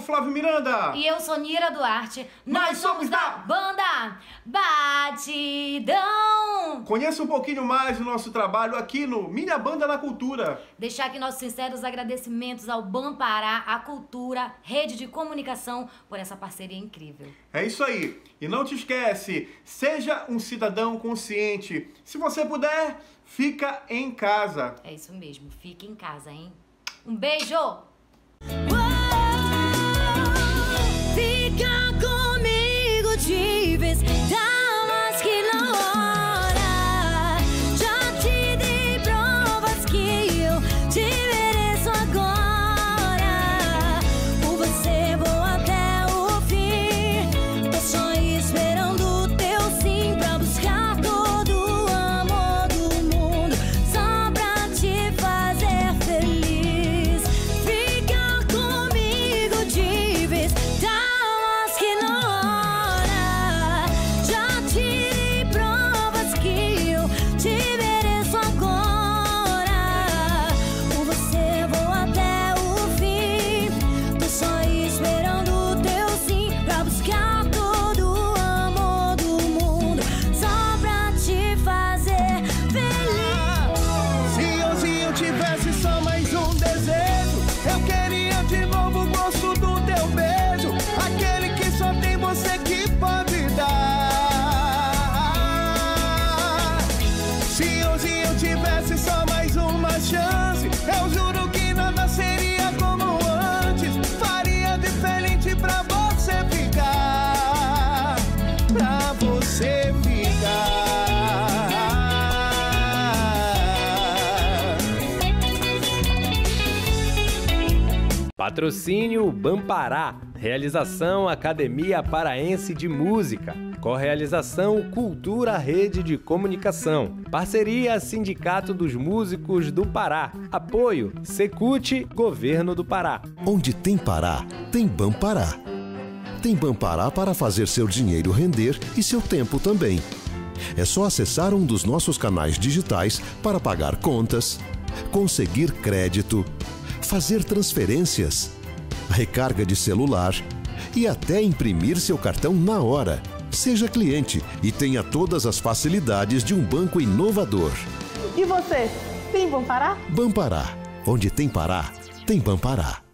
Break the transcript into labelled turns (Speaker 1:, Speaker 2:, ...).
Speaker 1: sou Flávio Miranda.
Speaker 2: E eu sou Nira Duarte. Nós,
Speaker 1: Nós
Speaker 2: somos
Speaker 1: somos
Speaker 2: da
Speaker 1: da
Speaker 2: banda Batidão.
Speaker 1: Conheça um pouquinho mais do nosso trabalho aqui no Minha Banda na Cultura.
Speaker 2: Deixar aqui nossos sinceros agradecimentos ao Bampará, à Cultura, Rede de Comunicação, por essa parceria incrível.
Speaker 1: É isso aí. E não te esquece, seja um cidadão consciente. Se você puder, fica em casa.
Speaker 2: É isso mesmo. Fique em casa, hein? Um beijo!
Speaker 3: Patrocínio Bampará. Realização Academia Paraense de Música. Correalização Cultura Rede de Comunicação. Parceria Sindicato dos Músicos do Pará. Apoio Secute Governo do Pará.
Speaker 4: Onde tem Pará, tem Bampará. Tem Bampará para fazer seu dinheiro render e seu tempo também. É só acessar um dos nossos canais digitais para pagar contas, conseguir crédito, fazer transferências, recarga de celular e até imprimir seu cartão na hora. Seja cliente e tenha todas as facilidades de um banco inovador.
Speaker 5: E você, tem Bampará?
Speaker 4: Bampará. Onde tem Pará, tem Bampará.